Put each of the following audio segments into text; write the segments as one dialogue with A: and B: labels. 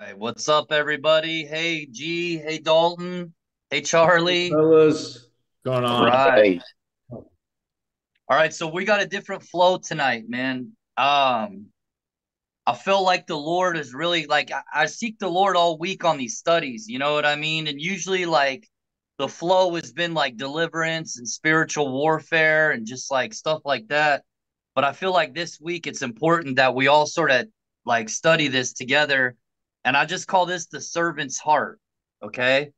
A: Hey, what's up, everybody? Hey, G. Hey, Dalton. Hey, Charlie.
B: Fellas,
C: going on?
A: right. All right. So we got a different flow tonight, man. Um, I feel like the Lord is really like I, I seek the Lord all week on these studies. You know what I mean? And usually, like the flow has been like deliverance and spiritual warfare and just like stuff like that. But I feel like this week it's important that we all sort of like study this together. And I just call this the servant's heart. Okay.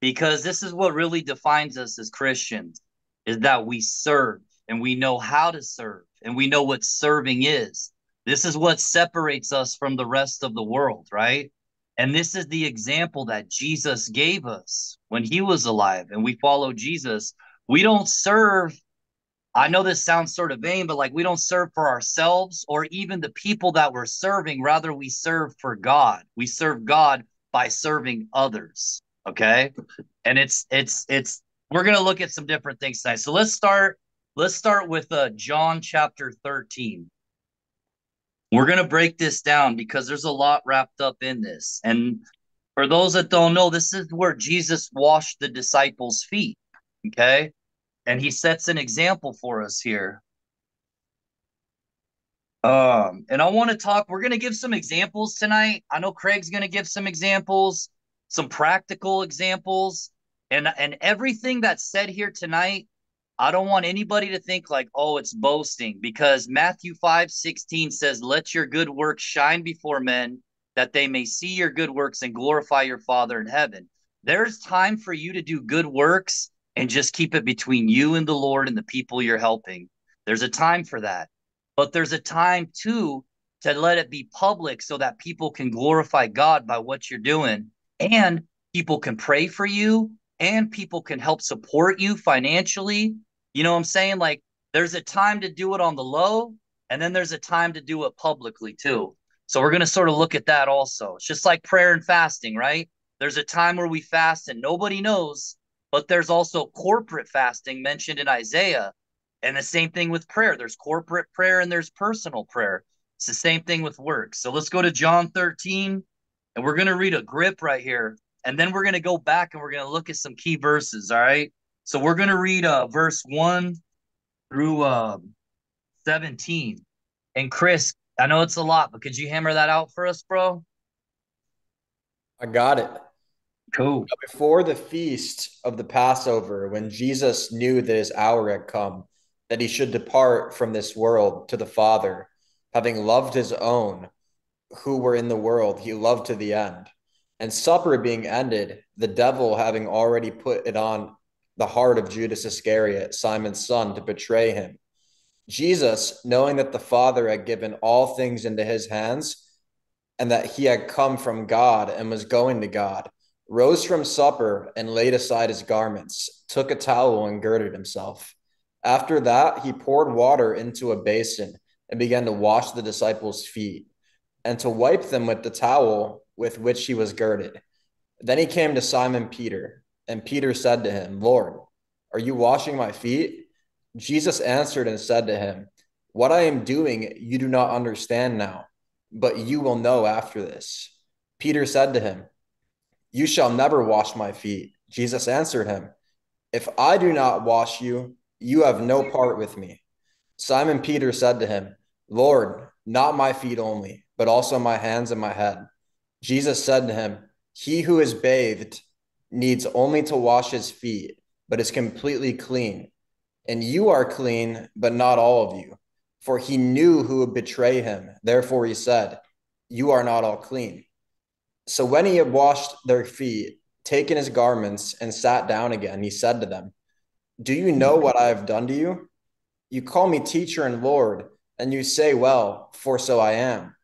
A: Because this is what really defines us as Christians is that we serve and we know how to serve and we know what serving is. This is what separates us from the rest of the world, right? And this is the example that Jesus gave us when he was alive and we follow Jesus. We don't serve I know this sounds sort of vain, but like we don't serve for ourselves or even the people that we're serving. Rather, we serve for God. We serve God by serving others. Okay. And it's, it's, it's, we're going to look at some different things tonight. So let's start, let's start with uh, John chapter 13. We're going to break this down because there's a lot wrapped up in this. And for those that don't know, this is where Jesus washed the disciples' feet. Okay and he sets an example for us here. Um, and I want to talk, we're going to give some examples tonight. I know Craig's going to give some examples, some practical examples, and and everything that's said here tonight, I don't want anybody to think like, oh, it's boasting, because Matthew 5 16 says, Let your good works shine before men, that they may see your good works and glorify your Father in heaven. There's time for you to do good works and just keep it between you and the Lord and the people you're helping. There's a time for that. But there's a time too to let it be public so that people can glorify God by what you're doing and people can pray for you and people can help support you financially. You know what I'm saying? Like there's a time to do it on the low and then there's a time to do it publicly too. So we're going to sort of look at that also. It's just like prayer and fasting, right? There's a time where we fast and nobody knows but there's also corporate fasting mentioned in Isaiah. And the same thing with prayer. There's corporate prayer and there's personal prayer. It's the same thing with work. So let's go to John 13 and we're going to read a grip right here. And then we're going to go back and we're going to look at some key verses. All right. So we're going to read uh, verse 1 through uh, 17. And Chris, I know it's a lot, but could you hammer that out for us, bro?
B: I got it.
A: Cool.
B: Before the feast of the Passover, when Jesus knew that his hour had come, that he should depart from this world to the Father, having loved his own who were in the world, he loved to the end. And supper being ended, the devil having already put it on the heart of Judas Iscariot, Simon's son, to betray him. Jesus, knowing that the Father had given all things into his hands, and that he had come from God and was going to God, rose from supper and laid aside his garments, took a towel and girded himself. After that, he poured water into a basin and began to wash the disciples' feet and to wipe them with the towel with which he was girded. Then he came to Simon Peter, and Peter said to him, Lord, are you washing my feet? Jesus answered and said to him, What I am doing you do not understand now, but you will know after this. Peter said to him, you shall never wash my feet. Jesus answered him, If I do not wash you, you have no part with me. Simon Peter said to him, Lord, not my feet only, but also my hands and my head. Jesus said to him, He who is bathed needs only to wash his feet, but is completely clean. And you are clean, but not all of you. For he knew who would betray him. Therefore he said, You are not all clean. So when he had washed their feet, taken his garments, and sat down again, he said to them, Do you know what I have done to you? You call me teacher and Lord, and you say, Well, for so I am.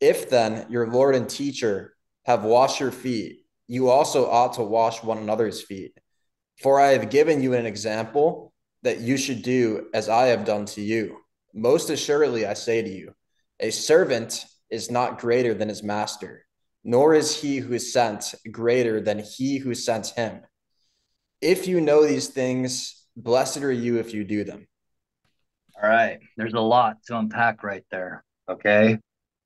B: If then your Lord and teacher have washed your feet, you also ought to wash one another's feet. For I have given you an example that you should do as I have done to you. Most assuredly, I say to you, a servant is not greater than his master nor is he who sent greater than he who sent him. If you know these things, blessed are you if you do them.
A: All right. There's a lot to unpack right there. Okay.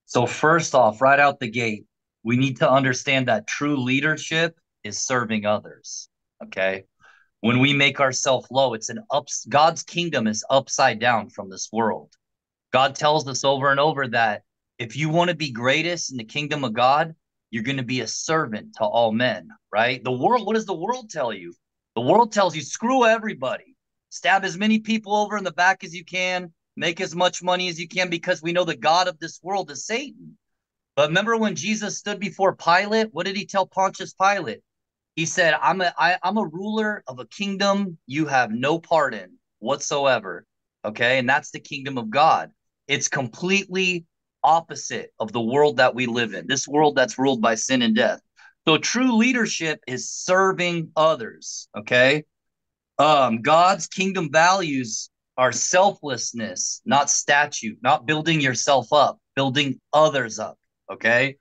A: So, first off, right out the gate, we need to understand that true leadership is serving others. Okay. When we make ourselves low, it's an ups God's kingdom is upside down from this world. God tells us over and over that if you want to be greatest in the kingdom of God, you're going to be a servant to all men, right? The world, what does the world tell you? The world tells you screw everybody, stab as many people over in the back as you can, make as much money as you can because we know the God of this world is Satan. But remember when Jesus stood before Pilate, what did he tell Pontius Pilate? He said, I'm a I, I'm a ruler of a kingdom you have no part in whatsoever. Okay. And that's the kingdom of God. It's completely opposite of the world that we live in, this world that's ruled by sin and death. So true leadership is serving others. Okay. Um, God's kingdom values are selflessness, not statute, not building yourself up, building others up. Okay.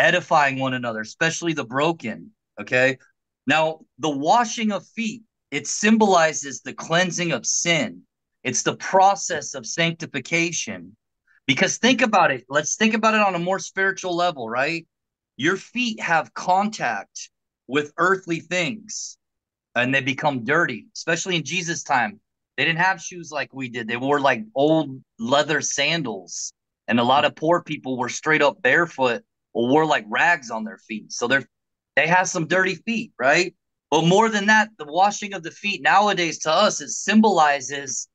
A: Edifying one another, especially the broken. Okay. Now, the washing of feet, it symbolizes the cleansing of sin. It's the process of sanctification. Because think about it. Let's think about it on a more spiritual level, right? Your feet have contact with earthly things and they become dirty, especially in Jesus' time. They didn't have shoes like we did. They wore like old leather sandals. And a lot of poor people were straight up barefoot or wore like rags on their feet. So they're they have some dirty feet, right? But more than that, the washing of the feet nowadays to us it symbolizes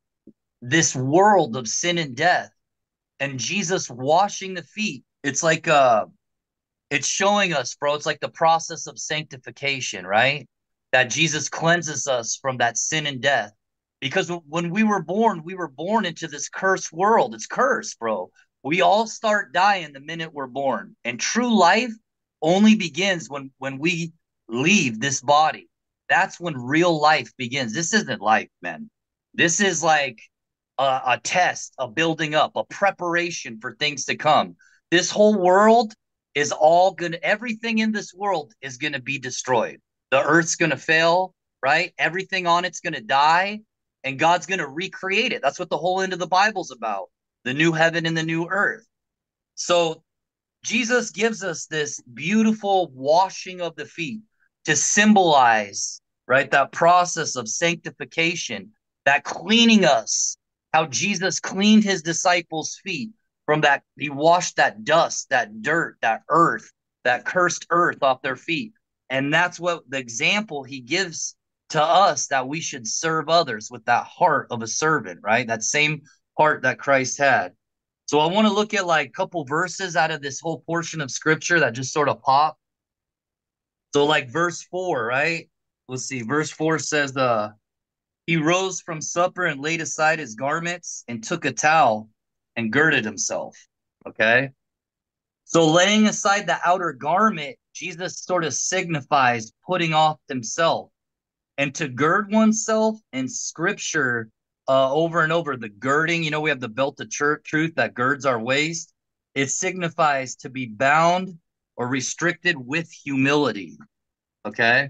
A: this world of sin and death and Jesus washing the feet. It's like uh it's showing us, bro. It's like the process of sanctification, right? That Jesus cleanses us from that sin and death. Because when we were born, we were born into this cursed world. It's cursed, bro. We all start dying the minute we're born. And true life only begins when when we leave this body. That's when real life begins. This isn't life, man. This is like a, a test, a building up, a preparation for things to come. This whole world is all gonna everything in this world is gonna be destroyed. The earth's gonna fail, right? Everything on it's gonna die, and God's gonna recreate it. That's what the whole end of the Bible's about. The new heaven and the new earth. So Jesus gives us this beautiful washing of the feet to symbolize, right, that process of sanctification, that cleaning us how Jesus cleaned his disciples' feet from that. He washed that dust, that dirt, that earth, that cursed earth off their feet. And that's what the example he gives to us that we should serve others with that heart of a servant, right? That same heart that Christ had. So I want to look at like a couple verses out of this whole portion of scripture that just sort of pop. So like verse 4, right? Let's see. Verse 4 says the uh, he rose from supper and laid aside his garments and took a towel and girded himself. Okay. So laying aside the outer garment, Jesus sort of signifies putting off himself. And to gird oneself in scripture uh, over and over, the girding, you know, we have the belt of truth that girds our waist. It signifies to be bound or restricted with humility. Okay.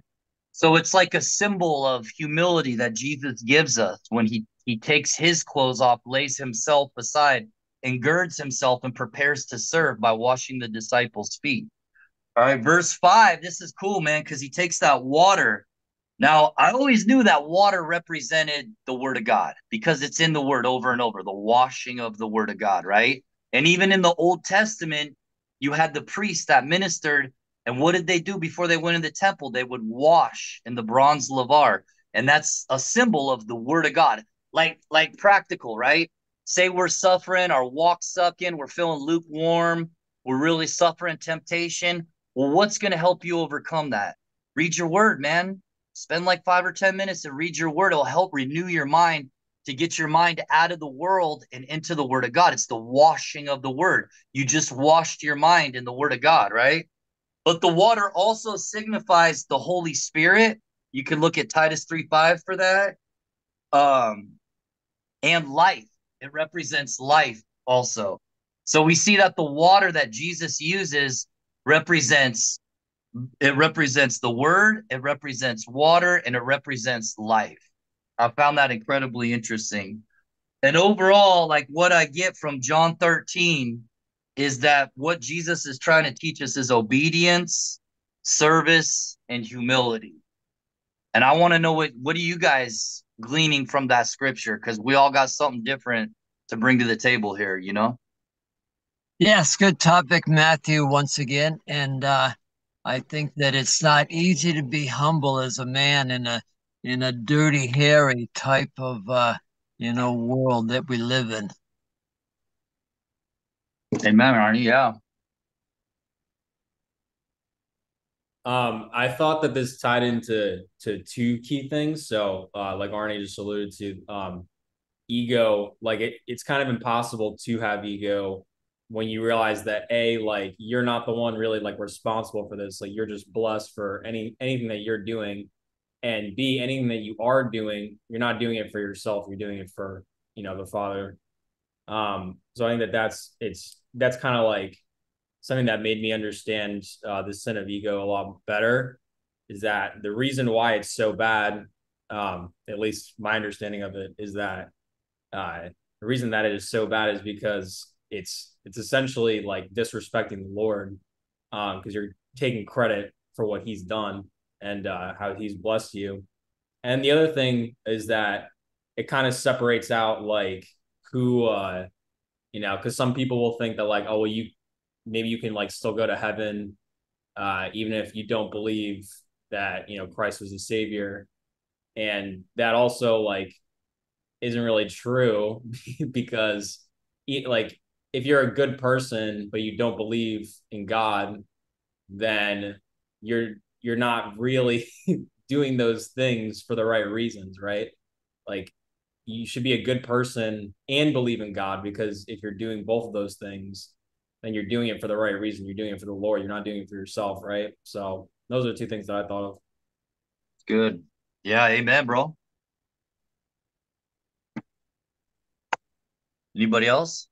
A: So it's like a symbol of humility that Jesus gives us when he, he takes his clothes off, lays himself aside, and girds himself and prepares to serve by washing the disciples' feet. All right, verse five. This is cool, man, because he takes that water. Now, I always knew that water represented the word of God because it's in the word over and over, the washing of the word of God, right? And even in the Old Testament, you had the priest that ministered and what did they do before they went in the temple? They would wash in the bronze laver. And that's a symbol of the word of God. Like, like practical, right? Say we're suffering, our walk sucking, we're feeling lukewarm, we're really suffering temptation. Well, what's going to help you overcome that? Read your word, man. Spend like five or 10 minutes and read your word. It'll help renew your mind to get your mind out of the world and into the word of God. It's the washing of the word. You just washed your mind in the word of God, right? But the water also signifies the Holy Spirit. You can look at Titus 3 5 for that. Um, and life. It represents life also. So we see that the water that Jesus uses represents it represents the word, it represents water, and it represents life. I found that incredibly interesting. And overall, like what I get from John 13 is that what Jesus is trying to teach us is obedience, service, and humility. And I want to know what what are you guys gleaning from that scripture? Because we all got something different to bring to the table here, you know?
C: Yes, good topic, Matthew, once again. And uh, I think that it's not easy to be humble as a man in a in a dirty, hairy type of uh, you know world that we live in.
A: Amen, Arnie. Yeah.
D: Um, I thought that this tied into to two key things. So, uh, like Arnie just alluded to, um, ego, like it, it's kind of impossible to have ego when you realize that a like you're not the one really like responsible for this. Like you're just blessed for any anything that you're doing, and b anything that you are doing, you're not doing it for yourself. You're doing it for you know the Father. Um, so I think that that's it's that's kind of like something that made me understand uh, the sin of ego a lot better is that the reason why it's so bad um, at least my understanding of it is that uh, the reason that it is so bad is because it's it's essentially like disrespecting the lord um because you're taking credit for what he's done and uh how he's blessed you. And the other thing is that it kind of separates out like who uh you know because some people will think that like oh well you maybe you can like still go to heaven uh even if you don't believe that you know christ was a savior. And that also like isn't really true because like if you're a good person but you don't believe in god then you're you're not really doing those things for the right reasons right? Like you should be a good person and believe in God because if you're doing both of those things, then you're doing it for the right reason. You're doing it for the Lord. You're not doing it for yourself, right? So those are two things that I thought of.
A: Good. Yeah, amen, bro. Anybody else?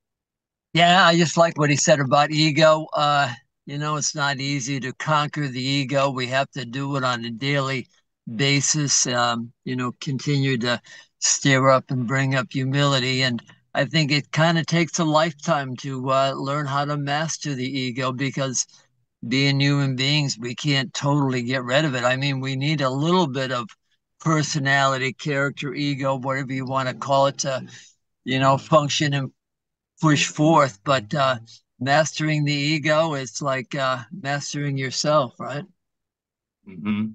C: Yeah, I just like what he said about ego. Uh, you know, it's not easy to conquer the ego. We have to do it on a daily basis. Um, you know, continue to stir up and bring up humility. And I think it kind of takes a lifetime to uh, learn how to master the ego because being human beings, we can't totally get rid of it. I mean, we need a little bit of personality, character, ego, whatever you want to call it, to, you know, function and push forth. But uh, mastering the ego is like uh, mastering yourself, right?
A: Mm-hmm.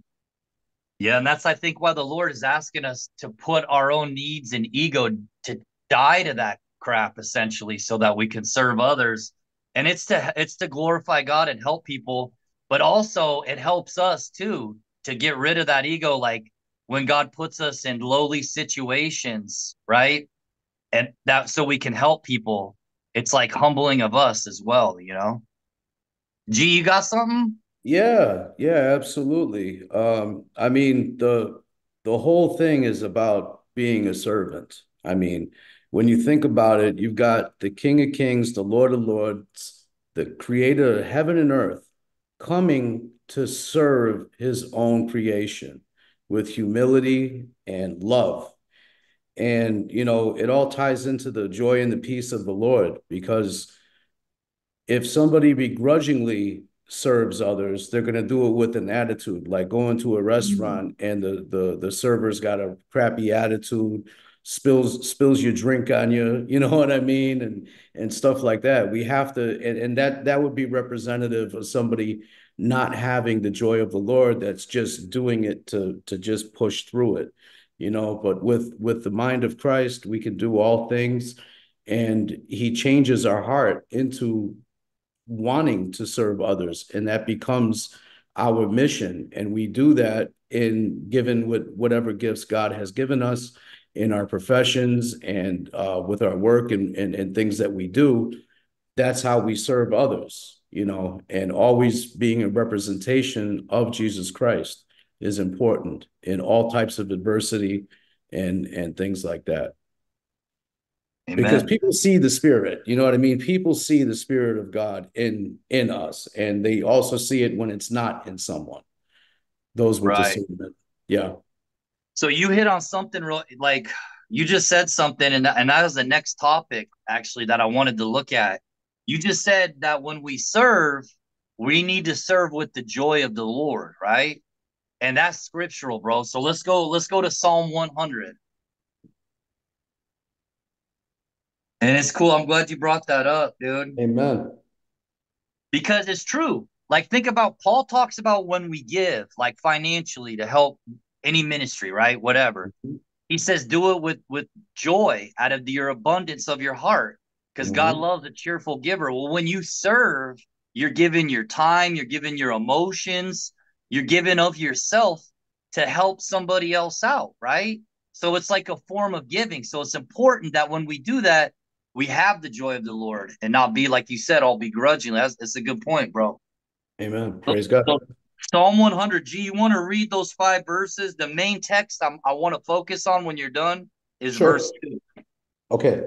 A: Yeah, and that's I think why the Lord is asking us to put our own needs and ego to die to that crap essentially so that we can serve others. And it's to it's to glorify God and help people, but also it helps us too to get rid of that ego like when God puts us in lowly situations, right? And that so we can help people. It's like humbling of us as well, you know. G, you got something?
E: Yeah, yeah, absolutely. Um, I mean, the the whole thing is about being a servant. I mean, when you think about it, you've got the King of Kings, the Lord of Lords, the creator of heaven and earth coming to serve his own creation with humility and love. And, you know, it all ties into the joy and the peace of the Lord because if somebody begrudgingly serves others, they're going to do it with an attitude, like going to a restaurant mm-hmm. and the the the server's got a crappy attitude, spills spills your drink on you, you know what I mean, and and stuff like that. We have to, and, and that that would be representative of somebody not having the joy of the Lord that's just doing it to to just push through it, you know. But with with the mind of Christ, we can do all things, and He changes our heart into wanting to serve others and that becomes our mission. And we do that in given with whatever gifts god has given us in our professions and uh, with our work and, and, and things that we do. That's how we serve others you know and always being a representation of jesus christ is important in all types of adversity and and things like that Amen. because people see the spirit you know what i mean people see the spirit of god in in us and they also see it when it's not in someone those with right. discernment yeah
A: so you hit on something real like you just said something and, and that was the next topic actually that i wanted to look at You just said that when we serve, we need to serve with the joy of the Lord, right? And that's scriptural, bro. So let's go, let's go to Psalm 100. And it's cool. I'm glad you brought that up, dude.
E: Amen.
A: Because it's true. Like, think about Paul talks about when we give, like financially to help any ministry, right? Whatever. Mm-hmm. He says, do it with with joy out of the, your abundance of your heart, because mm-hmm. God loves a cheerful giver. Well, when you serve, you're giving your time, you're giving your emotions, you're giving of yourself to help somebody else out, right? So it's like a form of giving. So it's important that when we do that, we have the joy of the Lord and not be like you said, all begrudgingly. That's, that's a good point, bro.
E: Amen. Praise so, God. So
A: Psalm 100. G, you want to read those five verses? The main text I'm, i want to focus on when you're done is sure. verse 2.
E: Okay.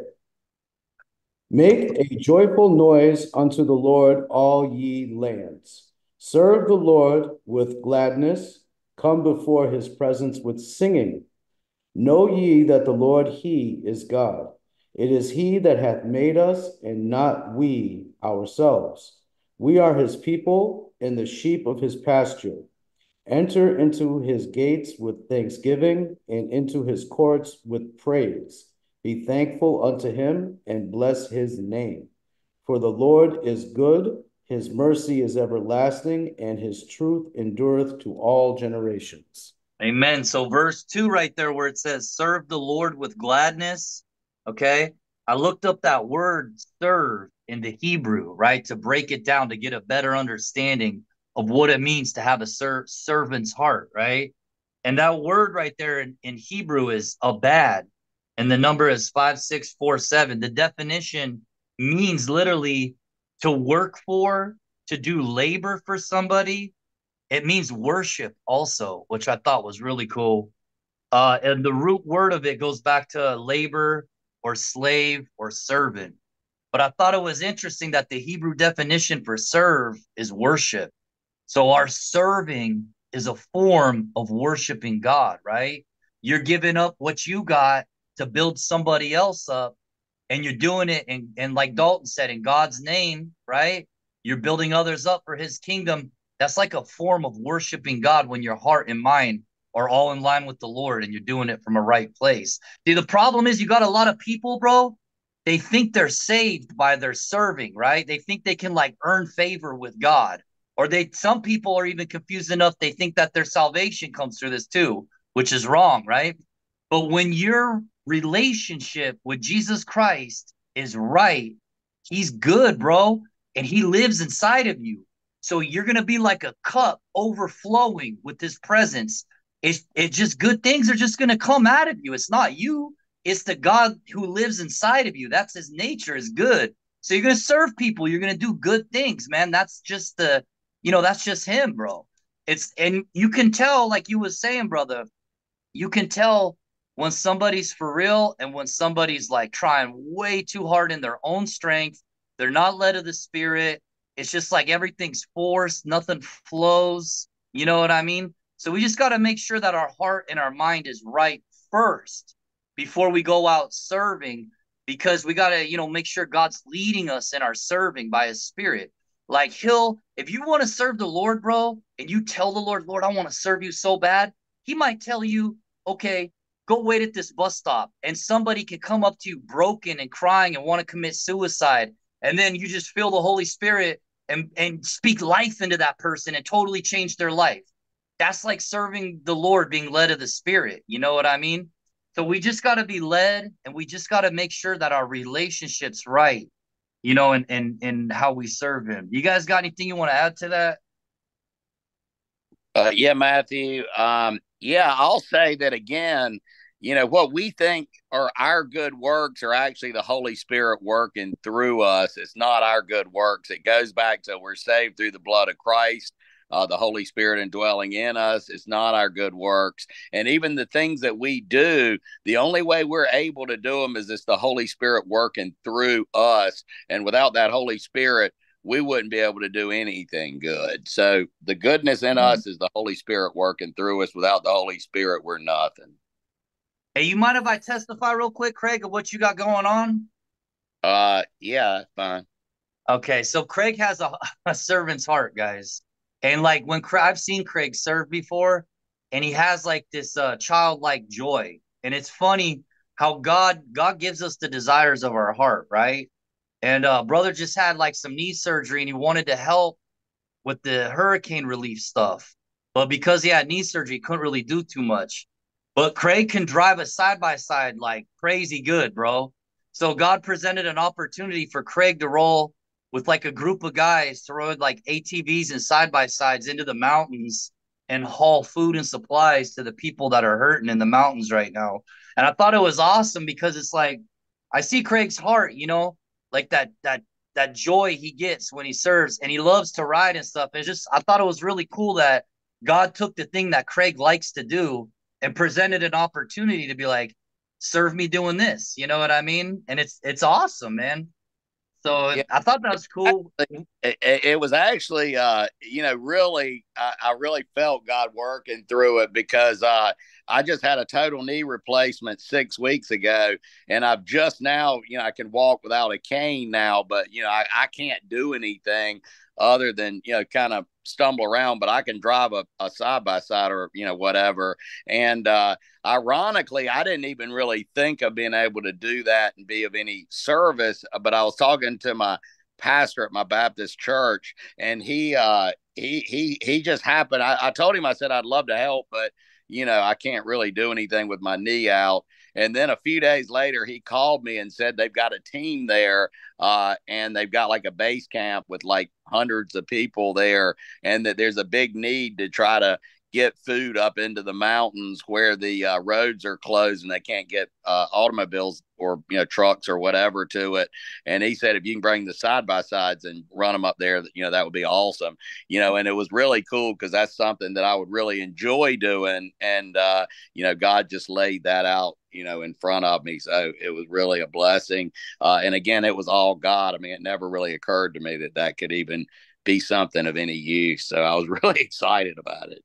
E: Make a joyful noise unto the Lord, all ye lands. Serve the Lord with gladness. Come before his presence with singing. Know ye that the Lord, he is God. It is he that hath made us, and not we ourselves. We are his people and the sheep of his pasture. Enter into his gates with thanksgiving and into his courts with praise. Be thankful unto him and bless his name. For the Lord is good, his mercy is everlasting, and his truth endureth to all generations.
A: Amen. So, verse 2 right there, where it says, Serve the Lord with gladness. Okay. I looked up that word serve in the Hebrew, right, to break it down to get a better understanding of what it means to have a ser- servant's heart, right? And that word right there in, in Hebrew is abad, and the number is 5647. The definition means literally to work for, to do labor for somebody. It means worship also, which I thought was really cool. Uh, and the root word of it goes back to labor or slave or servant. But I thought it was interesting that the Hebrew definition for serve is worship. So our serving is a form of worshiping God, right? You're giving up what you got to build somebody else up, and you're doing it and and like Dalton said, in God's name, right? You're building others up for his kingdom. That's like a form of worshiping God when your heart and mind are all in line with the Lord and you're doing it from a right place. See, the problem is you got a lot of people, bro, they think they're saved by their serving, right? They think they can like earn favor with God. Or they some people are even confused enough they think that their salvation comes through this too, which is wrong, right? But when your relationship with Jesus Christ is right, he's good, bro, and he lives inside of you. So you're going to be like a cup overflowing with his presence. It's, it's just good things are just going to come out of you. It's not you, it's the God who lives inside of you. That's his nature is good. So you're going to serve people. You're going to do good things, man. That's just the, you know, that's just him, bro. It's, and you can tell, like you was saying, brother, you can tell when somebody's for real and when somebody's like trying way too hard in their own strength. They're not led of the spirit. It's just like everything's forced, nothing flows. You know what I mean? So we just got to make sure that our heart and our mind is right first before we go out serving because we got to you know make sure god's leading us in our serving by his spirit. Like he'll if you want to serve the lord bro and you tell the lord lord i want to serve you so bad he might tell you okay go wait at this bus stop and somebody can come up to you broken and crying and want to commit suicide and then you just feel the holy spirit and and speak life into that person and totally change their life that's like serving the lord being led of the spirit you know what i mean so we just got to be led and we just got to make sure that our relationship's right, you know, and, and, and how we serve him. You guys got anything you want to add to that?
F: Uh, yeah, Matthew. Um, yeah, I'll say that again. You know, what we think are our good works are actually the Holy Spirit working through us. It's not our good works. It goes back to we're saved through the blood of Christ uh, the Holy Spirit indwelling in us. It's not our good works. And even the things that we do, the only way we're able to do them is it's the Holy Spirit working through us. And without that Holy Spirit, we wouldn't be able to do anything good. So the goodness in mm-hmm. us is the Holy Spirit working through us. Without the Holy Spirit, we're nothing.
A: Hey, you mind if I testify real quick, Craig, of what you got going on?
F: Uh, yeah, fine.
A: Okay, so Craig has a, a servant's heart, guys. And like when I've seen Craig serve before, and he has like this uh, childlike joy. And it's funny how God God gives us the desires of our heart, right? And uh brother just had like some knee surgery and he wanted to help with the hurricane relief stuff. But because he had knee surgery, couldn't really do too much. But Craig can drive a side by side like crazy good, bro. So God presented an opportunity for Craig to roll with like a group of guys throwing like ATVs and side by sides into the mountains and haul food and supplies to the people that are hurting in the mountains right now. And I thought it was awesome because it's like I see Craig's heart, you know, like that that that joy he gets when he serves and he loves to ride and stuff. It's just I thought it was really cool that God took the thing that Craig likes to do and presented an opportunity to be like, serve me doing this. You know what I mean? And it's it's awesome, man. So yeah. I thought that was cool.
F: It, it, was actually, uh, you know, really, I, I, really felt God working through it because uh, I just had a total knee replacement six weeks ago, and I've just now, you know, I can walk without a cane now, but you know, I, I can't do anything other than you know kind of stumble around but i can drive a, a side by side or you know whatever. And uh ironically i didn't even really think of being able to do that and be of any service but i was talking to my pastor at my baptist church and he uh he he he just happened I, I told him i said i'd love to help but you know i can't really do anything with my knee out and then a few days later, he called me and said they've got a team there uh, and they've got like a base camp with like hundreds of people there, and that there's a big need to try to get food up into the mountains where the uh, roads are closed and they can't get uh, automobiles or you know trucks or whatever to it. And he said if you can bring the side by sides and run them up there, you know that would be awesome. You know, and it was really cool because that's something that I would really enjoy doing. And uh, you know, God just laid that out you know in front of me so it was really a blessing uh, and again it was all god i mean it never really occurred to me that that could even be something of any use so i was really excited about it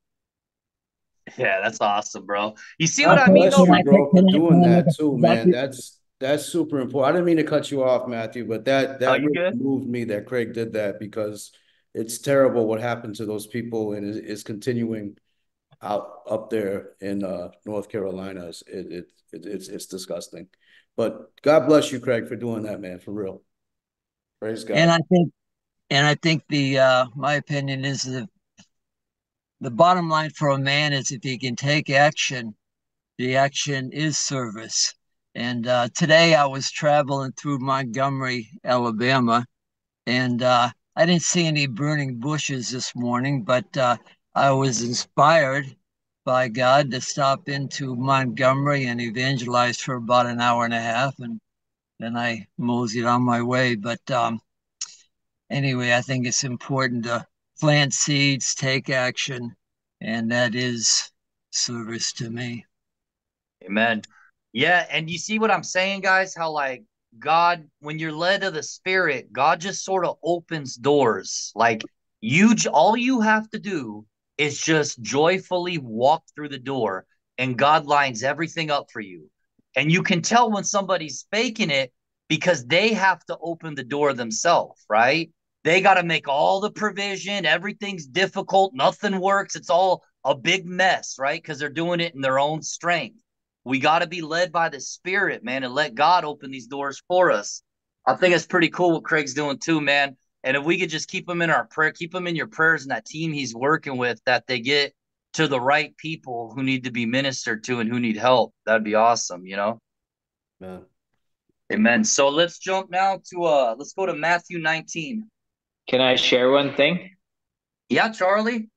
A: yeah, that's awesome, bro. You see what I mean?
E: Though, you, bro, for doing that too, man. That's that's super important. I didn't mean to cut you off, Matthew, but that that really moved me that Craig did that because it's terrible what happened to those people and is, is continuing out up there in uh, North Carolina. It, it, it, it's it's disgusting. But God bless you, Craig, for doing that, man. For real. Praise God.
C: And I think, and I think the uh, my opinion is that the bottom line for a man is if he can take action, the action is service. And uh, today I was traveling through Montgomery, Alabama, and uh, I didn't see any burning bushes this morning, but uh, I was inspired by God to stop into Montgomery and evangelize for about an hour and a half, and then I moseyed on my way. But um, anyway, I think it's important to plant seeds, take action, and that is service to me.
A: Amen. Yeah, and you see what I'm saying, guys? How like God, when you're led of the Spirit, God just sort of opens doors. Like you, all you have to do is just joyfully walk through the door, and God lines everything up for you. And you can tell when somebody's faking it because they have to open the door themselves, right? They got to make all the provision. Everything's difficult. Nothing works. It's all a big mess, right? Because they're doing it in their own strength. We got to be led by the Spirit, man, and let God open these doors for us. I think it's pretty cool what Craig's doing too, man. And if we could just keep them in our prayer, keep them in your prayers and that team he's working with, that they get to the right people who need to be ministered to and who need help, that'd be awesome, you know?
E: Man.
A: Amen. So let's jump now to uh let's go to Matthew 19.
G: Can I share one thing?
A: Yeah, Charlie.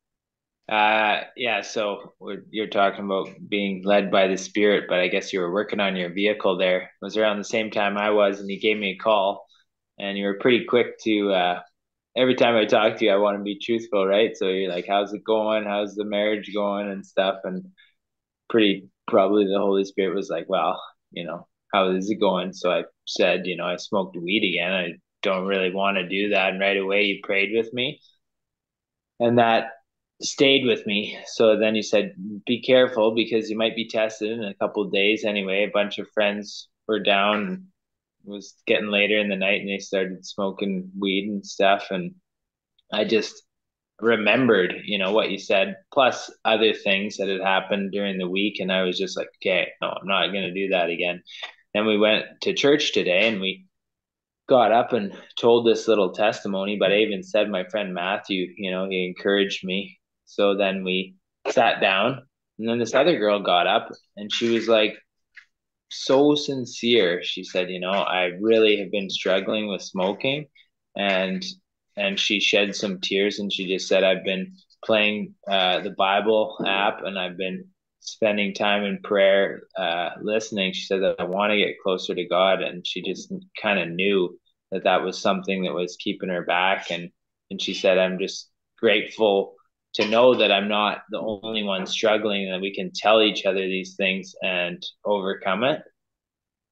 G: Uh, yeah. So you're talking about being led by the Spirit, but I guess you were working on your vehicle there. It was around the same time I was, and you gave me a call, and you were pretty quick to. Uh, every time I talk to you, I want to be truthful, right? So you're like, "How's it going? How's the marriage going?" and stuff, and pretty probably the Holy Spirit was like, "Well, you know, how is it going?" So I said, "You know, I smoked weed again. I don't really want to do that. And right away, you prayed with me. And that stayed with me. So then you said, be careful because you might be tested in a couple of days anyway. A bunch of friends were down. it was getting later in the night and they started smoking weed and stuff and I just remembered, you know, what you said, plus other things that had happened during the week. And I was just like, okay, no, I'm not going to do that again. And we went to church today and we got up and told this little testimony, but I even said my friend Matthew, you know, he encouraged me. So then we sat down and then this other girl got up and she was like so sincere. She said, you know, I really have been struggling with smoking and and she shed some tears and she just said, I've been playing uh, the Bible app and I've been spending time in prayer, uh, listening. She said that I want to get closer to God. And she just kind of knew that that was something that was keeping her back. And, and she said, I'm just grateful to know that I'm not the only one struggling and that we can tell each other these things and overcome it.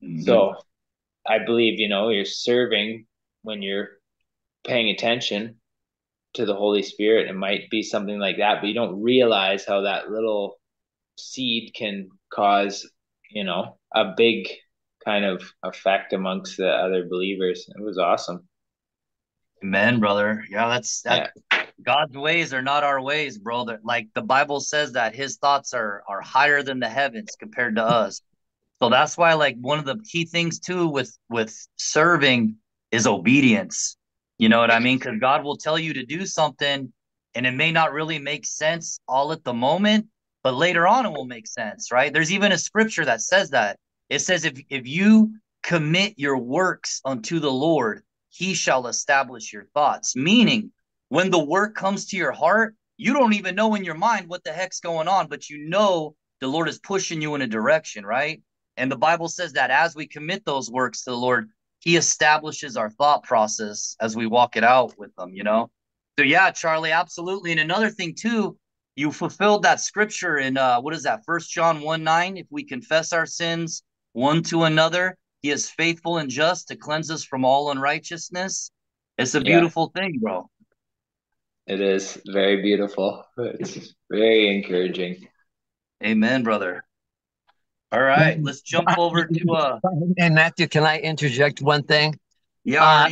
G: Mm-hmm. So I believe, you know, you're serving when you're paying attention to the Holy Spirit. It might be something like that, but you don't realize how that little seed can cause, you know, a big kind of effect amongst the other believers. It was awesome.
A: Amen, brother. Yeah, that's that. Yeah. God's ways are not our ways, brother. Like the Bible says that His thoughts are are higher than the heavens compared to us. So that's why, like, one of the key things too with with serving is obedience. You know what I mean? Because God will tell you to do something and it may not really make sense all at the moment, but later on it will make sense, right? There's even a scripture that says that. It says, if, if you commit your works unto the Lord, he shall establish your thoughts. Meaning, when the work comes to your heart, you don't even know in your mind what the heck's going on, but you know the Lord is pushing you in a direction, right? And the Bible says that as we commit those works to the Lord, he establishes our thought process as we walk it out with them, you know? So yeah, Charlie, absolutely. And another thing too, you fulfilled that scripture in uh what is that, first John 1 9. If we confess our sins one to another, he is faithful and just to cleanse us from all unrighteousness. It's a beautiful yeah. thing, bro.
G: It is very beautiful. It's very encouraging.
A: Amen, brother. All right, let's jump over to uh
C: and Matthew, can I interject one thing?
A: Yeah, uh,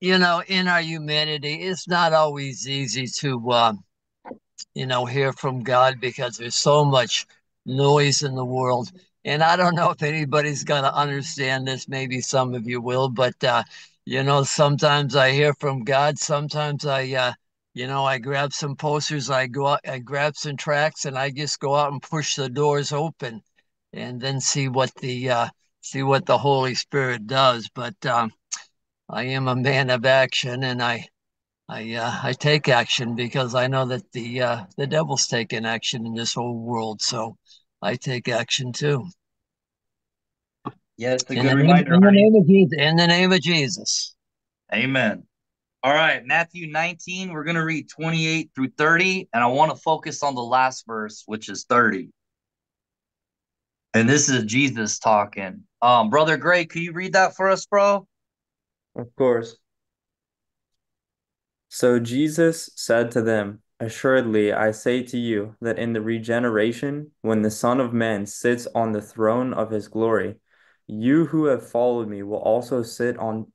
C: you know, in our humanity, it's not always easy to uh, you know, hear from God because there's so much noise in the world. And I don't know if anybody's gonna understand this, maybe some of you will, but uh, you know, sometimes I hear from God, sometimes I uh you know, I grab some posters, I go out, I grab some tracks, and I just go out and push the doors open and then see what the uh, see what the Holy Spirit does. But um, I am a man of action, and I I uh, I take action because I know that the uh, the devil's taking action in this whole world. So I take action too.
A: Yeah, it's a in good reminder.
C: in the name of Jesus. In the name of Jesus.
A: Amen. All right, Matthew 19, we're going to read 28 through 30, and I want to focus on the last verse, which is 30. And this is Jesus talking. Um, brother Gray, could you read that for us, bro?
H: Of course. So Jesus said to them, Assuredly, I say to you that in the regeneration, when the Son of Man sits on the throne of his glory, you who have followed me will also sit on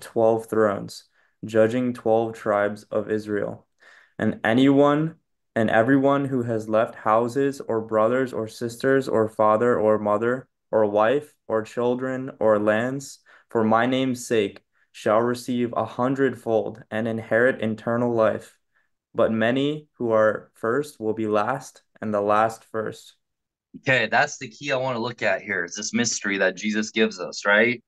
H: twelve thrones, judging twelve tribes of Israel. And anyone and everyone who has left houses or brothers or sisters or father or mother or wife or children or lands for my name's sake shall receive a hundredfold and inherit eternal life. But many who are first will be last, and the last first.
A: Okay, that's the key I want to look at here is this mystery that Jesus gives us, right?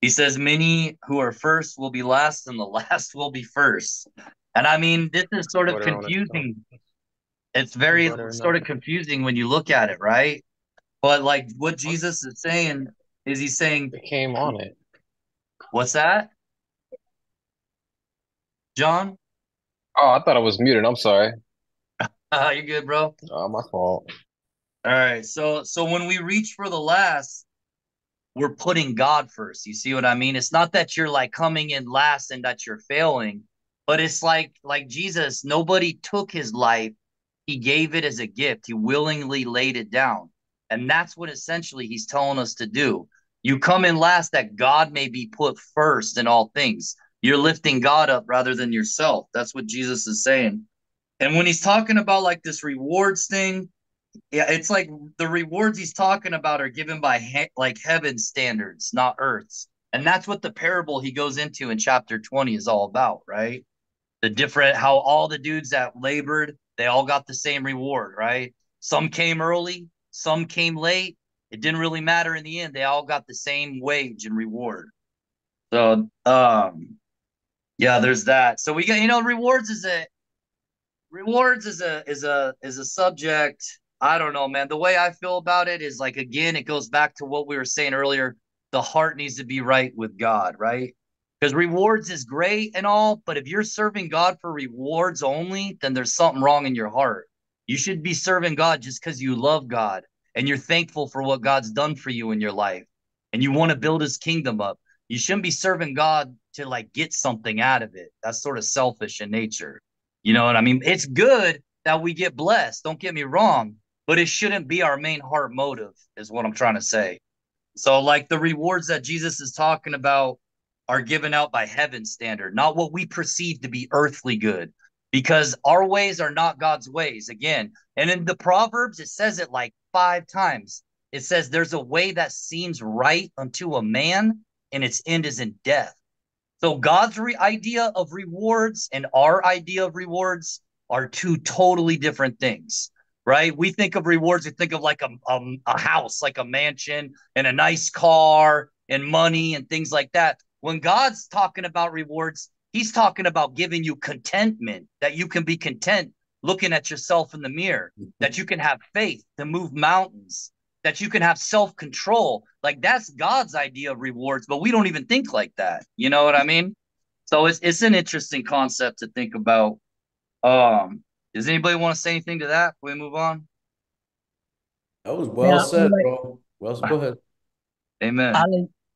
A: He says, Many who are first will be last, and the last will be first. And I mean, this is sort of confusing it's very sort of confusing when you look at it, right? But like what Jesus is saying is he's saying
I: it came on it.
A: What's that? John?
I: Oh, I thought I was muted. I'm sorry.
A: uh, you're good, bro.
I: Oh, my fault.
A: All right. So so when we reach for the last, we're putting God first. You see what I mean? It's not that you're like coming in last and that you're failing, but it's like like Jesus, nobody took his life he gave it as a gift. He willingly laid it down. And that's what essentially he's telling us to do. You come in last that God may be put first in all things. You're lifting God up rather than yourself. That's what Jesus is saying. And when he's talking about like this rewards thing, yeah, it's like the rewards he's talking about are given by he- like heaven standards, not earth's. And that's what the parable he goes into in chapter 20 is all about, right? The different how all the dudes that labored, they all got the same reward, right? Some came early, some came late. It didn't really matter in the end. They all got the same wage and reward. So um yeah, there's that. So we got you know rewards is a rewards is a is a is a subject I don't know, man. The way I feel about it is like again, it goes back to what we were saying earlier. The heart needs to be right with God, right? Because rewards is great and all, but if you're serving God for rewards only, then there's something wrong in your heart. You should be serving God just because you love God and you're thankful for what God's done for you in your life and you want to build his kingdom up. You shouldn't be serving God to like get something out of it. That's sort of selfish in nature. You know what I mean? It's good that we get blessed. Don't get me wrong but it shouldn't be our main heart motive, is what I'm trying to say. So, like the rewards that Jesus is talking about are given out by heaven's standard, not what we perceive to be earthly good, because our ways are not God's ways. Again, and in the Proverbs, it says it like five times. It says, There's a way that seems right unto a man, and its end is in death. So, God's re- idea of rewards and our idea of rewards are two totally different things right? We think of rewards, we think of like a, a, a house, like a mansion and a nice car and money and things like that. When God's talking about rewards, he's talking about giving you contentment, that you can be content looking at yourself in the mirror, mm-hmm. that you can have faith to move mountains, that you can have self control. Like that's God's idea of rewards, but we don't even think like that. You know what I mean? So it's it's an interesting concept to think about. Um, does anybody want to say anything to that before we move on?
E: That was well yeah, said, bro. Well, go ahead.
A: Amen.
C: I,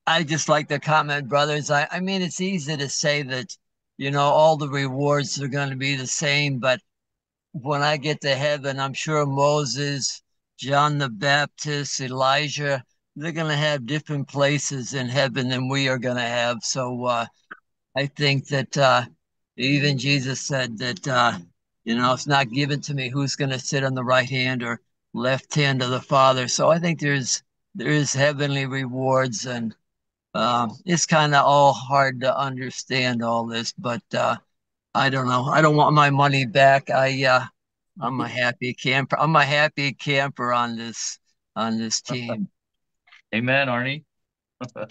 C: I just like the comment, brothers. I, I mean, it's easy to say that, you know, all the rewards are going to be the same, but when I get to heaven, I'm sure Moses, John the Baptist, Elijah, they're going to have different places in heaven than we are going to have. So uh, I think that uh, even Jesus said that uh, you know, it's not given to me who's going to sit on the right hand or left hand of the Father. So I think there's there is heavenly rewards, and um, it's kind of all hard to understand all this. But uh, I don't know. I don't want my money back. I uh, I'm a happy camper. I'm a happy camper on this on this team.
A: Amen, Arnie. all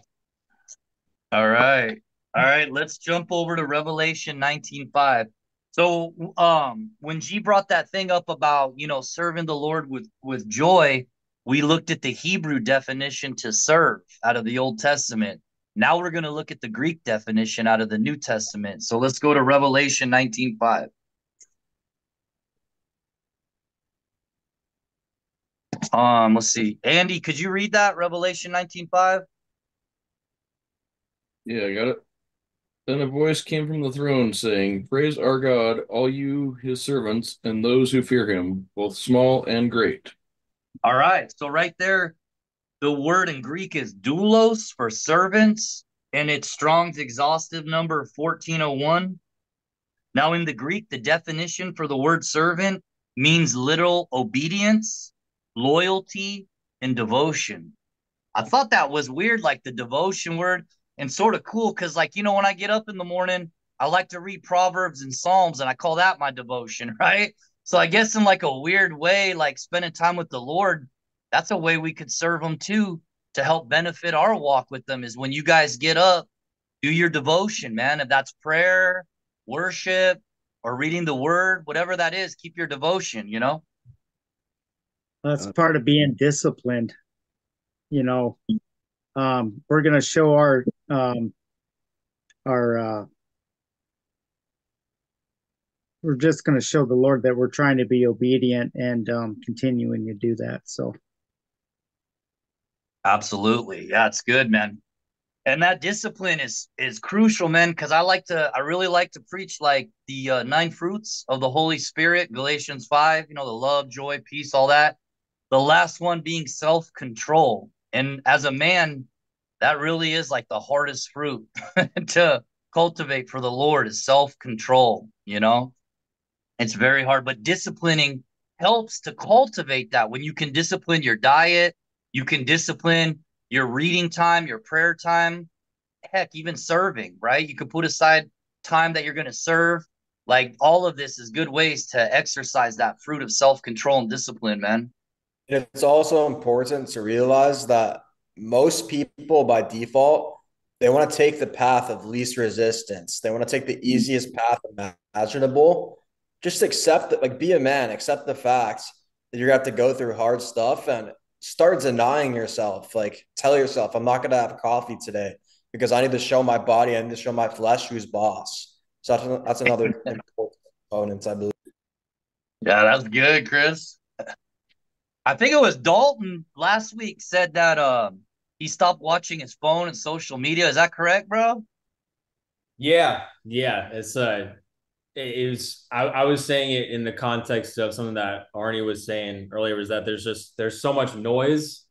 A: right. All right, let's jump over to Revelation 19:5. So um when G brought that thing up about, you know, serving the Lord with with joy, we looked at the Hebrew definition to serve out of the Old Testament. Now we're going to look at the Greek definition out of the New Testament. So let's go to Revelation 19:5. Um, let's see. Andy, could you read that Revelation 19:5?
J: Yeah, I got it. Then a voice came from the throne saying, Praise our God, all you his servants, and those who fear him, both small and great.
A: All right. So, right there, the word in Greek is doulos for servants, and it's Strong's exhaustive number 1401. Now, in the Greek, the definition for the word servant means literal obedience, loyalty, and devotion. I thought that was weird, like the devotion word and sort of cool because, like, you know, when I get up in the morning, I like to read Proverbs and Psalms, and I call that my devotion, right? So I guess in like a weird way, like spending time with the Lord, that's a way we could serve Him too to help benefit our walk with them. Is when you guys get up, do your devotion, man. If that's prayer, worship, or reading the Word, whatever that is, keep your devotion. You know.
K: That's part of being disciplined. You know, um, we're going to show our um, our uh, we're just going to show the Lord that we're trying to be obedient and um, continuing to do that. So,
A: absolutely, yeah, it's good, man. And that discipline is is crucial, man. Because I like to, I really like to preach like the uh, nine fruits of the Holy Spirit, Galatians five. You know, the love, joy, peace, all that. The last one being self control. And as a man, that really is like the hardest fruit to cultivate for the Lord is self control, you know? It's very hard, but disciplining helps to cultivate that. When you can discipline your diet, you can discipline your reading time, your prayer time, heck, even serving, right? You can put aside time that you're going to serve. Like all of this is good ways to exercise that fruit of self control and discipline, man.
B: It's also important to realize that most people by default they want to take the path of least resistance. They want to take the easiest path imaginable. Just accept that, like be a man, accept the facts that you're gonna have to go through hard stuff and start denying yourself. Like tell yourself, I'm not gonna have coffee today because I need to show my body, I need to show my flesh who's boss. So that's, that's another important component, I believe.
A: Yeah, that's good, Chris. I think it was Dalton last week said that um he stopped watching his phone and social media. Is that correct, bro?
D: Yeah, yeah. It's uh it, it was I, I was saying it in the context of something that Arnie was saying earlier was that there's just there's so much noise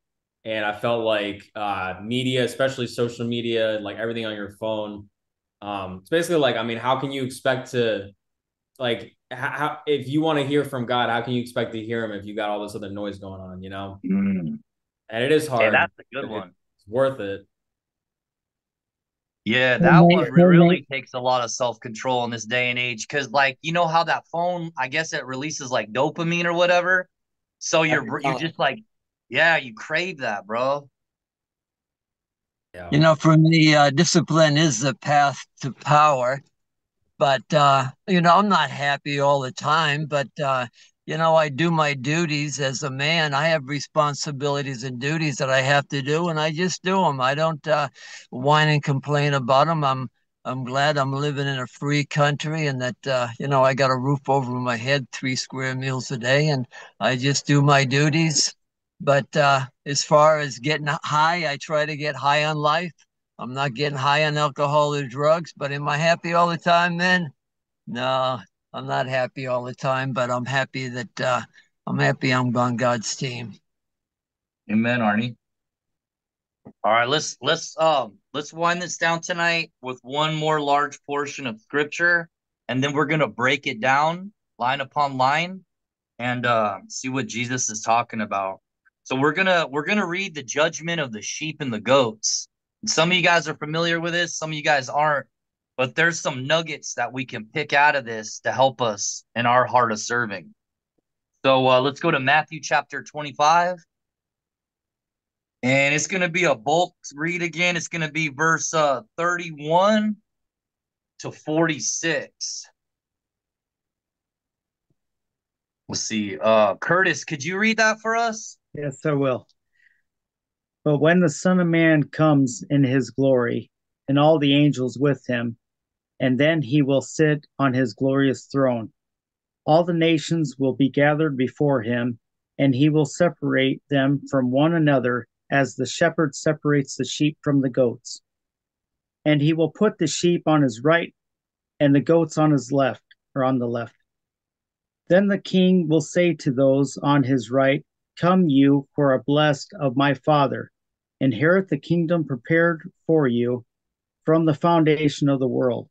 D: and I felt like uh media, especially social media like everything on your phone. Um it's basically like I mean, how can you expect to like how if you want to hear from God, how can you expect to hear him if you got all this other noise going on, you know?
A: Mm.
D: And it is hard.
A: Yeah, that's a good one.
D: It's worth it.
A: Yeah, that one really takes a lot of self control in this day and age. Cause like you know how that phone, I guess it releases like dopamine or whatever. So you're you're just like, yeah, you crave that, bro.
C: Yeah. You know, for me, uh, discipline is the path to power. But uh, you know, I'm not happy all the time. But uh, you know, I do my duties as a man. I have responsibilities and duties that I have to do, and I just do them. I don't uh, whine and complain about them. I'm I'm glad I'm living in a free country and that uh, you know I got a roof over my head, three square meals a day, and I just do my duties. But uh, as far as getting high, I try to get high on life. I'm not getting high on alcohol or drugs, but am I happy all the time? Then, no, I'm not happy all the time, but I'm happy that uh, I'm happy I'm on God's team.
A: Amen, Arnie. All right, let's let's um let's wind this down tonight with one more large portion of scripture, and then we're gonna break it down line upon line and uh, see what Jesus is talking about. So we're gonna we're gonna read the judgment of the sheep and the goats. Some of you guys are familiar with this, some of you guys aren't but there's some nuggets that we can pick out of this to help us in our heart of serving. So uh, let's go to Matthew chapter 25. And it's going to be a bulk read again. It's going to be verse uh, 31 to 46. Let's see. Uh, Curtis, could you read that for us?
K: Yes, I will. But when the Son of Man comes in his glory, and all the angels with him, and then he will sit on his glorious throne. All the nations will be gathered before him, and he will separate them from one another as the shepherd separates the sheep from the goats. And he will put the sheep on his right and the goats on his left, or on the left. Then the king will say to those on his right, Come, you who are blessed of my Father, inherit the kingdom prepared for you from the foundation of the world.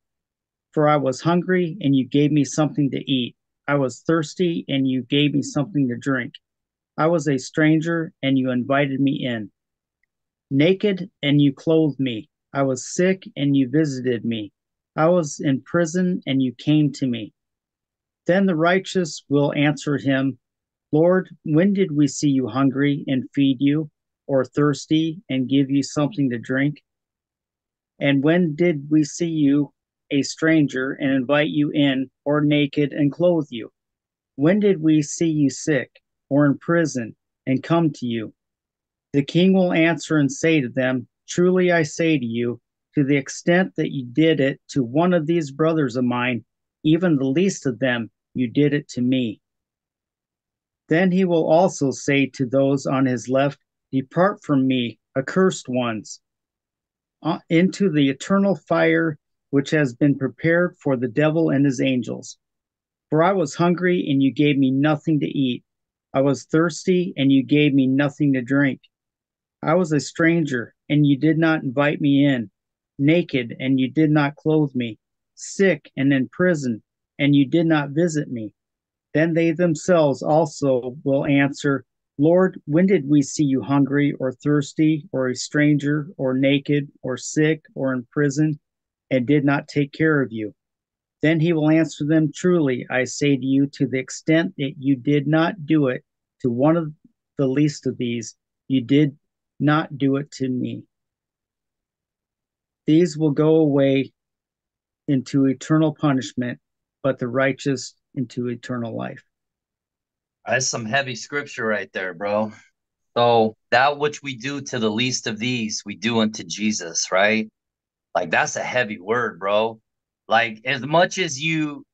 K: For I was hungry, and you gave me something to eat. I was thirsty, and you gave me something to drink. I was a stranger, and you invited me in. Naked, and you clothed me. I was sick, and you visited me. I was in prison, and you came to me. Then the righteous will answer him, Lord, when did we see you hungry and feed you, or thirsty and give you something to drink? And when did we see you a stranger and invite you in, or naked and clothe you? When did we see you sick or in prison and come to you? The king will answer and say to them, Truly I say to you, to the extent that you did it to one of these brothers of mine, even the least of them, you did it to me. Then he will also say to those on his left, Depart from me, accursed ones, uh, into the eternal fire which has been prepared for the devil and his angels. For I was hungry, and you gave me nothing to eat. I was thirsty, and you gave me nothing to drink. I was a stranger, and you did not invite me in, naked, and you did not clothe me, sick and in prison, and you did not visit me. Then they themselves also will answer, Lord, when did we see you hungry or thirsty or a stranger or naked or sick or in prison and did not take care of you? Then he will answer them, Truly, I say to you, to the extent that you did not do it to one of the least of these, you did not do it to me. These will go away into eternal punishment, but the righteous into eternal life.
A: That's some heavy scripture right there, bro. So that which we do to the least of these, we do unto Jesus, right? Like that's a heavy word, bro. Like as much as you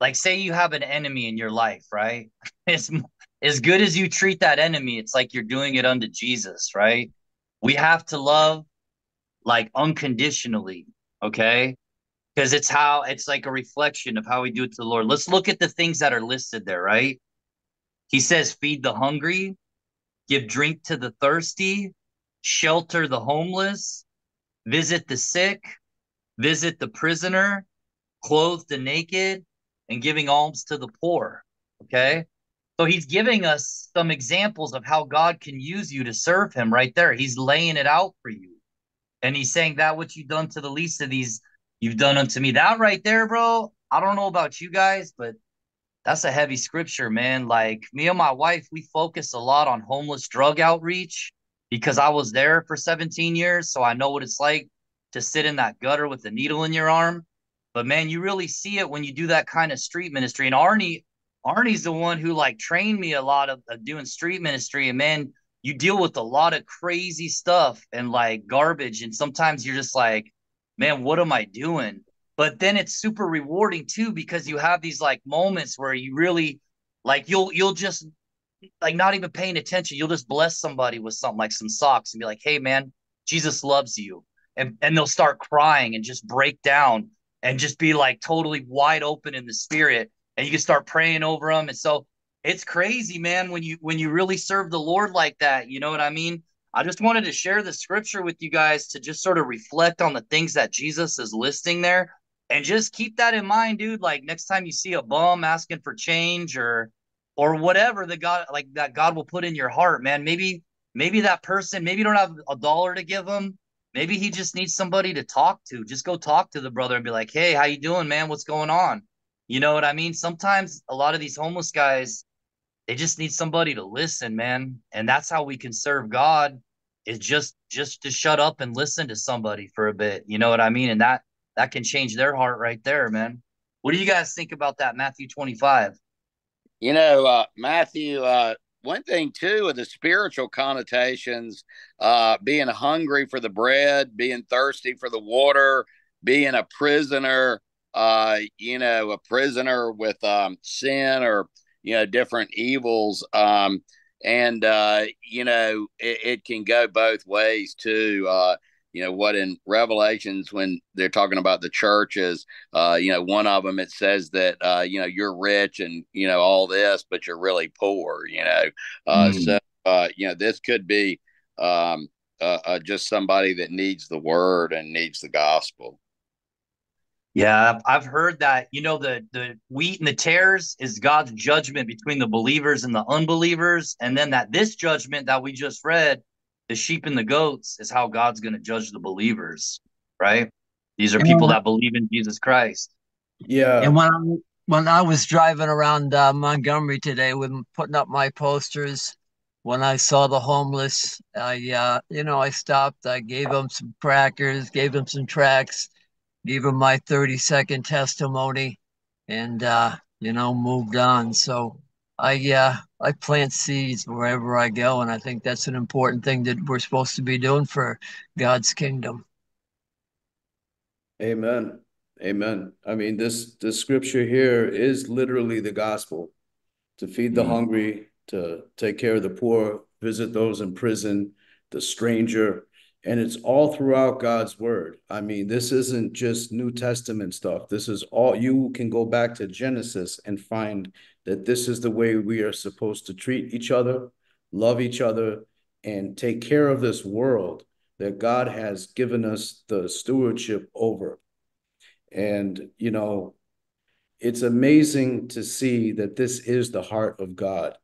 A: like say you have an enemy in your life, right? As as good as you treat that enemy, it's like you're doing it unto Jesus, right? We have to love like unconditionally, okay? Because it's how it's like a reflection of how we do it to the Lord. Let's look at the things that are listed there, right? He says, feed the hungry, give drink to the thirsty, shelter the homeless, visit the sick, visit the prisoner, clothe the naked, and giving alms to the poor. Okay. So he's giving us some examples of how God can use you to serve him right there. He's laying it out for you. And he's saying that what you've done to the least of these, you've done unto me. That right there, bro. I don't know about you guys, but that's a heavy scripture, man. Like me and my wife, we focus a lot on homeless drug outreach because I was there for 17 years. So I know what it's like to sit in that gutter with a needle in your arm. But man, you really see it when you do that kind of street ministry. And Arnie, Arnie's the one who like trained me a lot of, of doing street ministry. And man, you deal with a lot of crazy stuff and like garbage. And sometimes you're just like, man, what am I doing? But then it's super rewarding too because you have these like moments where you really like you'll you'll just like not even paying attention. You'll just bless somebody with something like some socks and be like, hey man, Jesus loves you. And and they'll start crying and just break down and just be like totally wide open in the spirit and you can start praying over them and so it's crazy man when you when you really serve the lord like that you know what i mean i just wanted to share the scripture with you guys to just sort of reflect on the things that jesus is listing there and just keep that in mind dude like next time you see a bum asking for change or or whatever that god like that god will put in your heart man maybe maybe that person maybe you don't have a dollar to give him maybe he just needs somebody to talk to. Just go talk to the brother and be like hey how you doing man? What's going on? You know what i mean? Sometimes a lot of these homeless guys they just need somebody to listen man. And that's how we can serve god is just just to shut up and listen to somebody for a bit. You know what i mean? And that that can change their heart right there man. What do you guys think about that matthew 25
F: you know uh matthew uh one thing too of the spiritual connotations uh being hungry for the bread being thirsty for the water being a prisoner uh you know a prisoner with um sin or you know different evils um and uh you know it, it can go both ways too uh you know what in revelations when they're talking about the churches uh you know one of them it says that uh you know you're rich and you know all this but you're really poor you know uh mm. so uh you know this could be um uh, uh, just somebody that needs the word and needs the gospel
A: yeah i've heard that you know the the wheat and the tares is god's judgment between the believers and the unbelievers and then that this judgment that we just read the sheep and the goats is how God's going to judge the believers, right? These are people that believe in Jesus Christ.
E: Yeah.
C: And when I, when I was driving around uh, Montgomery today with putting up my posters, when I saw the homeless, I uh, you know I stopped. I gave them some crackers, gave them some tracks, gave them my thirty second testimony, and uh, you know moved on. So I uh, I plant seeds wherever I go, and I think that's an important thing that we're supposed to be doing for God's kingdom.
E: Amen. Amen. I mean, this this scripture here is literally the gospel to feed the mm-hmm. hungry, to take care of the poor, visit those in prison, the stranger, and it's all throughout God's word. I mean, this isn't just New Testament stuff. This is all you can go back to Genesis and find that this is the way we are supposed to treat each other, love each other, and take care of this world that God has given us the stewardship over. And, you know, it's amazing to see that this is the heart of God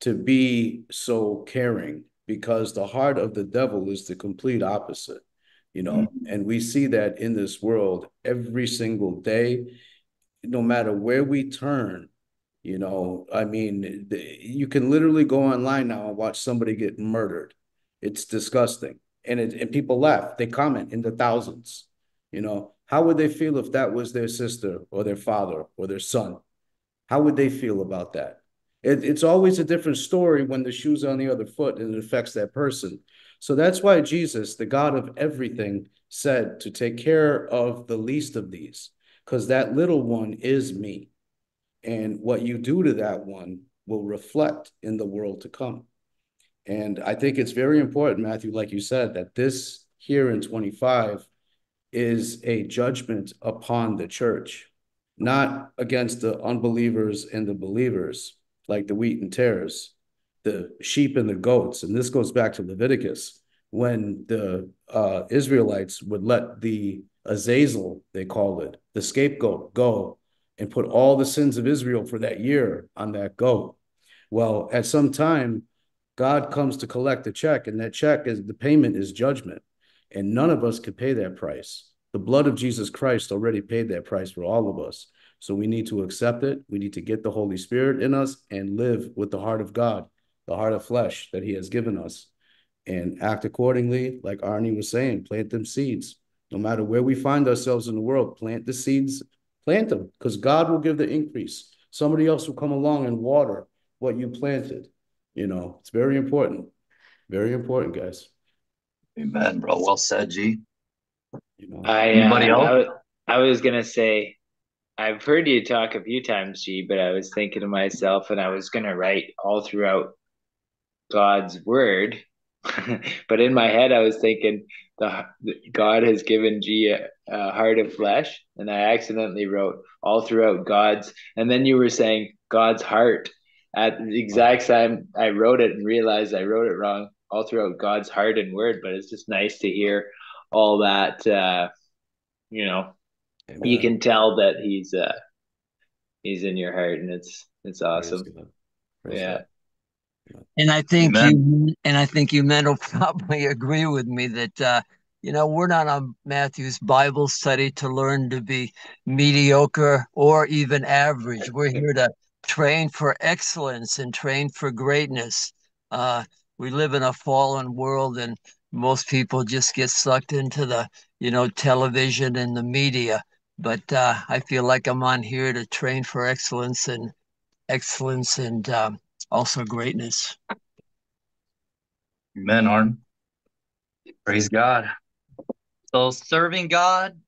E: to be so caring because the heart of the devil is the complete opposite, you know, mm-hmm. and we see that in this world every single day, no matter where we turn. You know, I mean, you can literally go online now and watch somebody get murdered. It's disgusting. And, it, and people laugh, they comment in the thousands. You know, how would they feel if that was their sister or their father or their son? How would they feel about that? It, it's always a different story when the shoe's are on the other foot and it affects that person. So that's why Jesus, the God of everything, said to take care of the least of these, because that little one is me. And what you do to that one will reflect in the world to come. And I think it's very important, Matthew, like you said, that this here in 25 is a judgment upon the church, not against the unbelievers and the believers like the wheat and tares, the sheep and the goats. And this goes back to Leviticus when the uh, Israelites would let the Azazel, they called it, the scapegoat, go and put all the sins of Israel for that year on that goat. Well, at some time, God comes to collect the check, and that check is the payment is judgment. And none of us could pay that price. The blood of Jesus Christ already paid that price for all of us. So we need to accept it. We need to get the Holy Spirit in us and live with the heart of God, the heart of flesh that He has given us, and act accordingly. Like Arnie was saying, plant them seeds. No matter where we find ourselves in the world, plant the seeds, plant them, because God will give the increase. Somebody else will come along and water what you planted. You know, it's very important. Very important, guys.
A: Amen, bro. Well said, G.
G: You know, I, uh, anybody else? I, I was gonna say I've heard you talk a few times, G, but I was thinking to myself, and I was going to write all throughout God's word. but in my head, I was thinking the God has given G a, a, heart of flesh, and I accidentally wrote all throughout God's. And then you were saying God's heart at the exact time I wrote it and realized I wrote it wrong. All throughout God's heart and word, but it's just nice to hear all that. Uh, you know, Amen. you can tell that he's uh he's in your heart and it's it's awesome yeah
C: and i think Amen. you and i think you men will probably agree with me that uh you know we're not on matthew's bible study to learn to be mediocre or even average. We're here to train for excellence and train for greatness. Uh we live in a fallen world and most people just get sucked into the you know television and the media. But uh, I feel like I'm on here to train for excellence and excellence and um, also greatness.
A: Amen, Arn. Praise God. So serving God,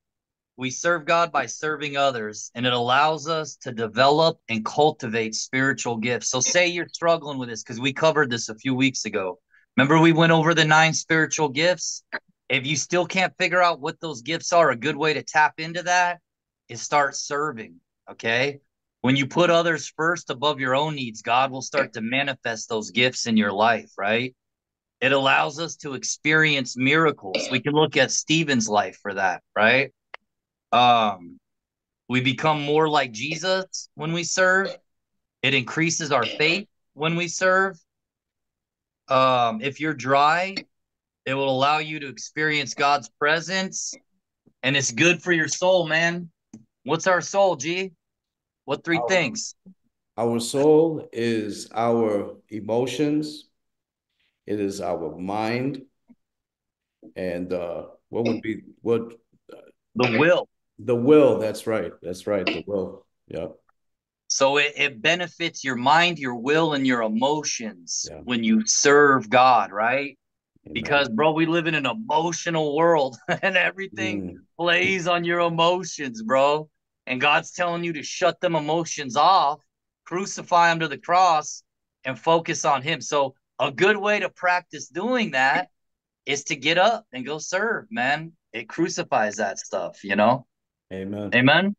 A: we serve God by serving others, and it allows us to develop and cultivate spiritual gifts. So say you're struggling with this because we covered this a few weeks ago. Remember, we went over the nine spiritual gifts? if you still can't figure out what those gifts are, a good way to tap into that is start serving. Okay. When you put others first above your own needs, God will start to manifest those gifts in your life, right? It allows us to experience miracles. We can look at Stephen's life for that, right? Um, we become more like Jesus when we serve. It increases our faith when we serve. Um, if you're dry, it will allow you to experience God's presence, and it's good for your soul, man. What's our soul, G? What three our, things?
E: Our soul is our emotions, it is our mind, and uh, what would be what?
A: The will.
E: The will. That's right. That's right. The will. Yep.
A: So it, it benefits your mind, your will, and your emotions yeah. when you serve God, right? because bro we live in an emotional world and everything mm. plays on your emotions bro and god's telling you to shut them emotions off crucify them to the cross and focus on him. So a good way to practice doing that is to get up and go serve man. It crucifies that stuff you know?
E: Amen.
A: Amen?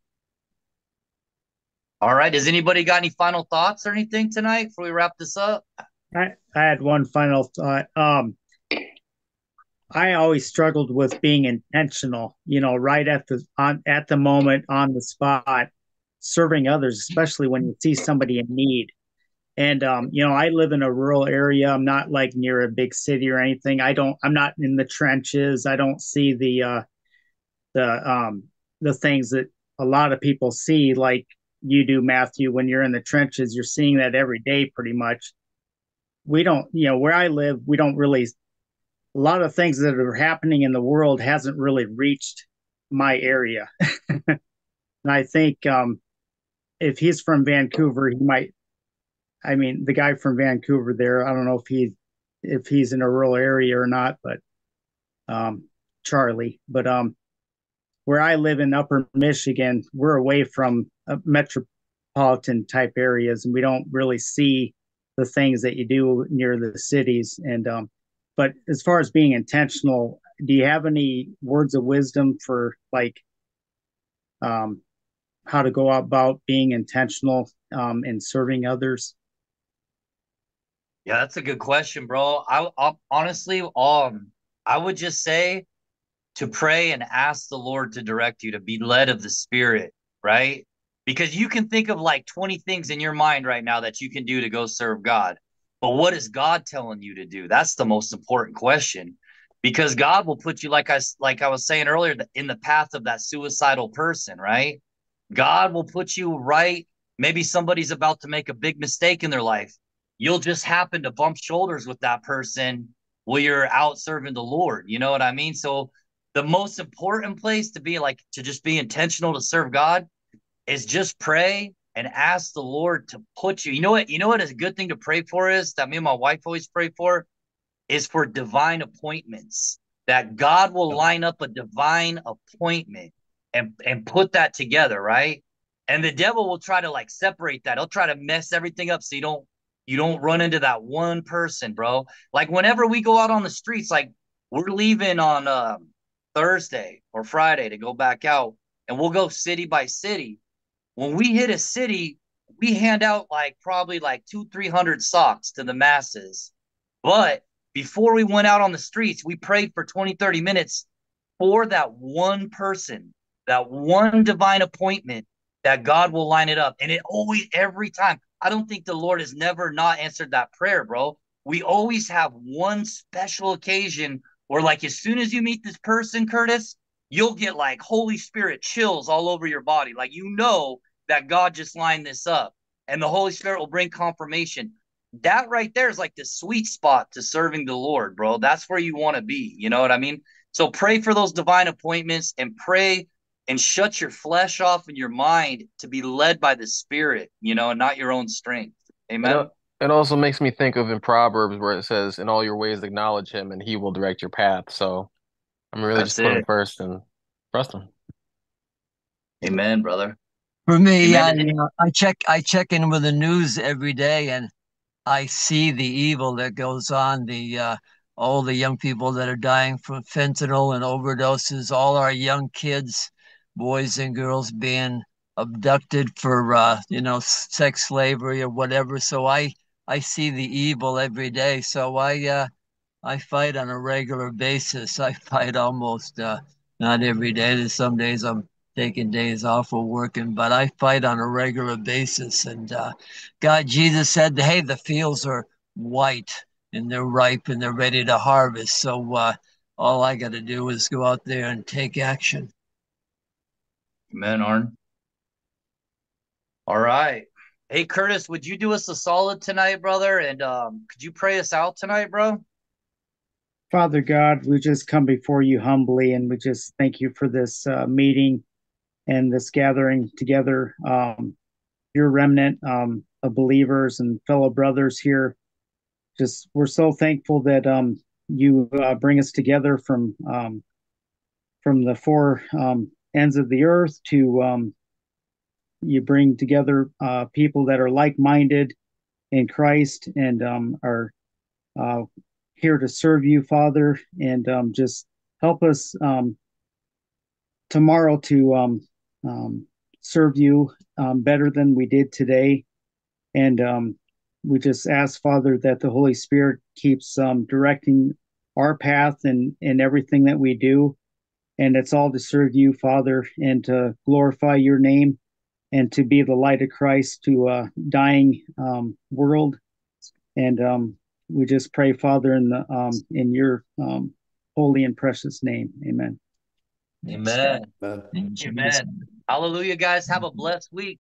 A: All right. Has anybody got any final thoughts or anything tonight before we wrap this up?
K: I i had one final thought. Um I always struggled with being intentional, you know, right at the on at the moment on the spot, serving others, especially when you see somebody in need. And um, you know, I live in a rural area. I'm not like near a big city or anything. I don't. I'm not in the trenches. I don't see the uh, the um, the things that a lot of people see, like you do, Matthew. When you're in the trenches, you're seeing that every day, pretty much. We don't, you know, where I live, we don't really. A lot of things that are happening in the world hasn't really reached my area, and I think um, if he's from Vancouver, he might I mean, the guy from Vancouver there, I don't know if he if he's in a rural area or not, but um, Charlie. But um, where I live in Upper Michigan, we're away from uh, metropolitan type areas, and we don't really see the things that you do near the cities. And um, but as far as being intentional, do you have any words of wisdom for like um, how to go about being intentional um, in serving others?
A: Yeah, that's a good question, bro. I, I honestly, um, I would just say to pray and ask the Lord to direct you to be led of the Spirit, right? Because you can think of like 20 things in your mind right now that you can do to go serve God. But what is God telling you to do? That's the most important question. Because God will put you like I like I was saying earlier in the path of that suicidal person, right? God will put you right. Maybe somebody's about to make a big mistake in their life you'll just happen to bump shoulders with that person while you're out serving the Lord. You know what I mean? So the most important place to be like to just be intentional to serve God is just pray and ask the Lord to put you. You know what? You know what is a good thing to pray for is that me and my wife always pray for is for divine appointments. That God will line up a divine appointment and and put that together, right? And the devil will try to like separate that. He'll try to mess everything up so you don't you don't run into that one person, bro. Like whenever we go out on the streets, like we're leaving on uh, Thursday or Friday to go back out, and we'll go city by city. When we hit a city, we hand out like probably like two, three hundred socks to the masses. But before we went out on the streets, we prayed for 20, 30 minutes for that one person, that one divine appointment that God will line it up. And it always, every time, I don't think the Lord has never not answered that prayer, bro. We always have one special occasion where, like, as soon as you meet this person, Curtis, you'll get like Holy Spirit chills all over your body. Like, you know that God just lined this up, and the Holy Spirit will bring confirmation. That right there is like the sweet spot to serving the Lord, bro. That's where you want to be. You know what I mean? So pray for those divine appointments and pray and shut your flesh off and your mind to be led by the spirit, you know, and not your own strength. Amen. You know,
I: it also makes me think of in Proverbs where it says, In all your ways acknowledge him and he will direct your path. So I'm really That's just put him first and trust him.
A: Amen, brother.
C: For me, I, you know, I check I check in with the news every day and I see the evil that goes on, the uh, all the young people that are dying from fentanyl and overdoses, all our young kids boys and girls being abducted for uh, you know sex slavery or whatever. So I I see the evil every day. So I uh, I fight on a regular basis. I fight almost uh, not every day. There's some days I'm taking days off or working, but I fight on a regular basis. And uh, God, Jesus said, "Hey, the fields are white and they're ripe and they're ready to harvest." So uh, all I got to do is go out there and take action.
A: Amen, Arn. All right. Hey, Curtis, would you do us a solid tonight, brother? And um, could you pray us out tonight, bro?
K: Father God, we just come before you humbly and we just thank you for this uh, meeting and this gathering together. Um, your remnant um, of believers and fellow brothers here. Just we're so thankful that um, you uh, bring us together from um, from the four um, ends of the earth to um, you bring together uh, people that are like-minded in Christ and um, are uh, here to serve you, Father, and just help us tomorrow to um, um, serve you better than we did today. And we just ask, Father, that the Holy Spirit keeps directing our path and and everything that we do. And it's all to serve you father and to glorify your name and to be the light of christ to a dying um, world. And um, we just pray father in the um, in your um, holy and precious name. Amen
A: amen. Amen, amen. hallelujah guys. Have a blessed week